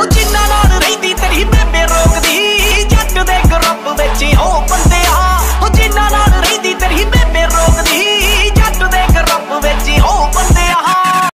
Original